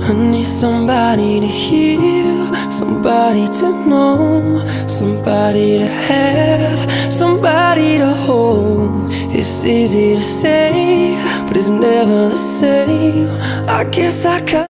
I need somebody to heal, somebody to know, somebody to have, somebody to hold. It's easy to say, but it's never the same. I guess I cut.